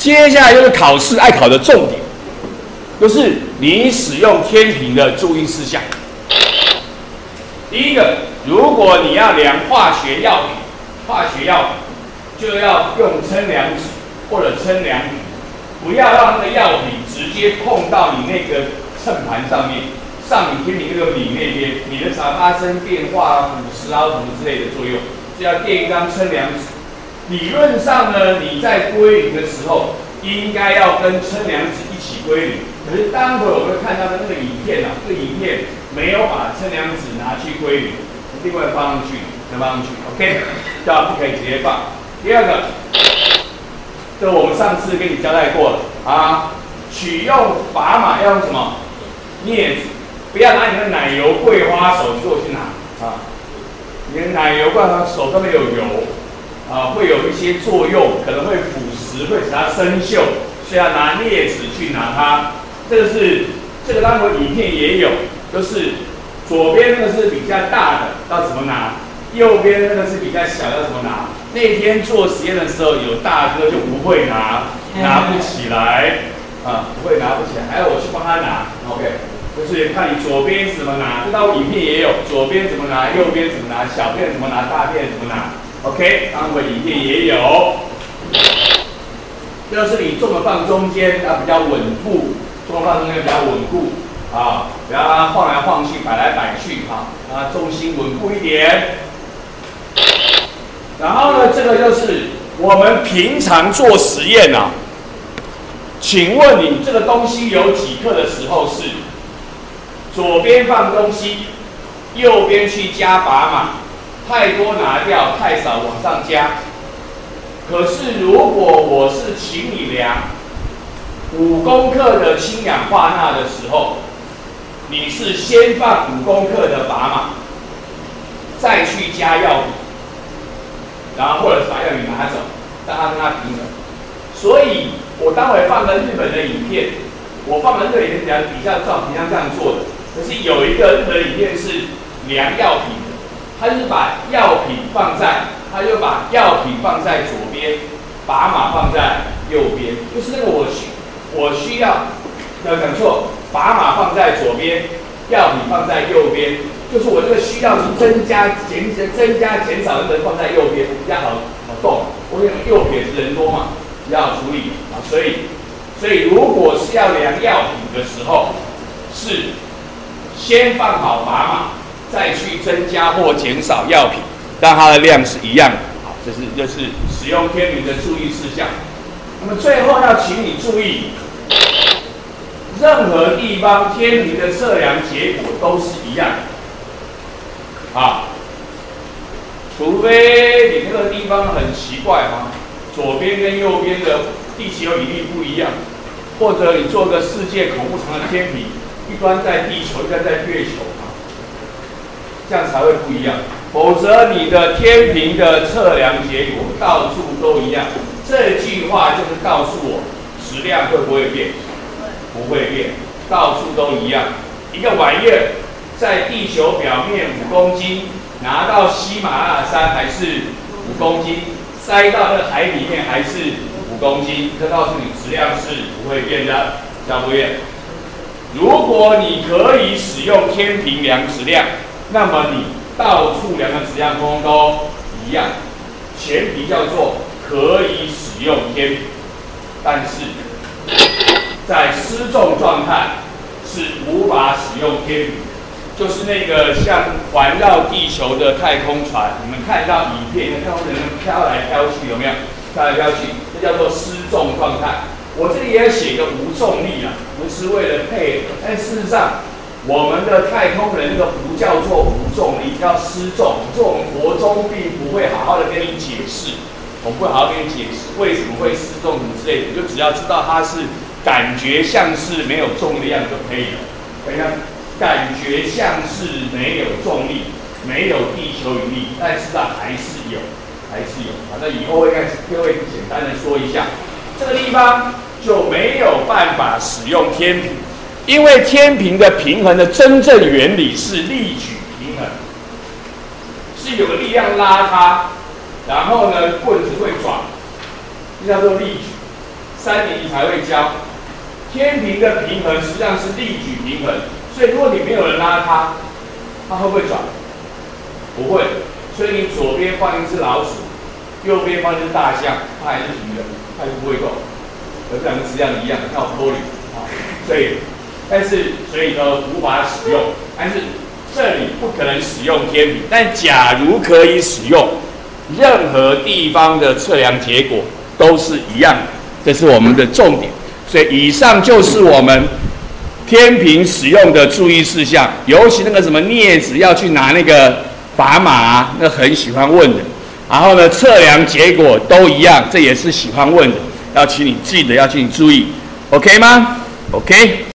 接下来就是考试爱考的重点，就是你使用天平的注意事项。第一个，如果你要量化学药品，化学药品就要用称量尺或者称量笔，不要让那个药品直接碰到你那个秤盘上面，上你天平那个米那边，你的茶发生变化、腐蚀啊什么之类的作用，就要垫一张称量尺。理论上呢，你在归零的时候，应该要跟称量尺一起归零。可是待会我会看到的那个影片啊，这个影片没有把称量尺拿去归零，另外放上去，再放上去，OK，这样不可以直接放。第二个，这我们上次跟你交代过了啊，取用砝码要用什么？镊子，不要拿你的奶油桂花手去做去拿啊，你的奶油桂花手上面有油。啊，会有一些作用，可能会腐蚀，会使它生锈，需要拿镊子去拿它。这个是这个当我影片也有，就是左边那个是比较大的，要怎么拿？右边那个是比较小，要怎么拿？那天做实验的时候，有大哥就不会拿，拿不起来啊，不会拿不起来，还要我去帮他拿。OK，就是看你左边怎么拿，这道影片也有，左边怎么拿，右边怎么拿，小便怎么拿，大便怎么拿。OK，当回影片也有。就是你重的放中间，它比较稳固，重的放中间比较稳固啊，不要让它晃来晃去、摆来摆去啊，让它重心稳固一点。然后呢，这个就是我们平常做实验啊，请问你这个东西有几克的时候是左边放东西，右边去加砝码。太多拿掉，太少往上加。可是如果我是请你量五公克的氢氧化钠的时候，你是先放五公克的砝码，再去加药品，然后或者是把药品拿走，让它跟它平衡。所以我待会放个日本的影片，我放的日本影片比较照平常这样做的。可是有一个日本影片是量药品。他就是把药品放在，他就把药品放在左边，砝码放在右边，就是那个我需我需要，要讲错，砝码放在左边，药品放在右边，就是我这个需要是增加减增加减少的人放在右边比较好好动，因为右撇子人多嘛，比较好处理啊，所以所以如果是要量药品的时候，是先放好砝码。再去增加或减少药品，让它的量是一样的。好，这是就是使用天平的注意事项。那么最后要请你注意，任何地方天平的测量结果都是一样的。啊，除非你那个地方很奇怪啊，左边跟右边的地球引力不一样，或者你做个世界恐怖场的天平，一端在地球，一端在月球。这样才会不一样，否则你的天平的测量结果到处都一样。这句话就是告诉我，质量会不会变？不会变，到处都一样。一个玩意儿在地球表面五公斤，拿到喜马拉雅山还是五公斤，塞到那海里面还是五公斤，这告诉你质量是不会变的，要不变。如果你可以使用天平量质量。那么你到处量的质量通通都一样，前提叫做可以使用天平，但是在失重状态是无法使用天平，就是那个像环绕地球的太空船，你们看到影片，太空人飘来飘去，有没有？飘来飘去，这叫做失重状态。我这里也写个无重力啊，不是为了配合，但事实上。我们的太空人那个不叫做无重力，叫失重。这我们国中并不会好好的跟你解释，我们不会好好跟你解释为什么会失重什么之类的，你就只要知道它是感觉像是没有重力的样子就可以了。等一下，感觉像是没有重力，没有地球引力，但是啊还是有，还是有。好，那以后会跟各位简单的说一下，这个地方就没有办法使用天平。因为天平的平衡的真正原理是力矩平衡，是有个力量拉它，然后呢棍子会转，这叫做力矩。三年级才会教。天平的平衡实际上是力矩平衡，所以如果你没有人拉它，它会不会转？不会。所以你左边放一只老鼠，右边放一只大象，它还是平的，它就不会动。和这两个质量一样，靠脱离啊。所以，但是所以呢无法使用，但是这里不可能使用天平。但假如可以使用，任何地方的测量结果都是一样，这是我们的重点。所以以上就是我们天平使用的注意事项，尤其那个什么镊子要去拿那个砝码，那很喜欢问的。然后呢，测量结果都一样，这也是喜欢问的，要请你记得要请你注意，OK 吗？OK。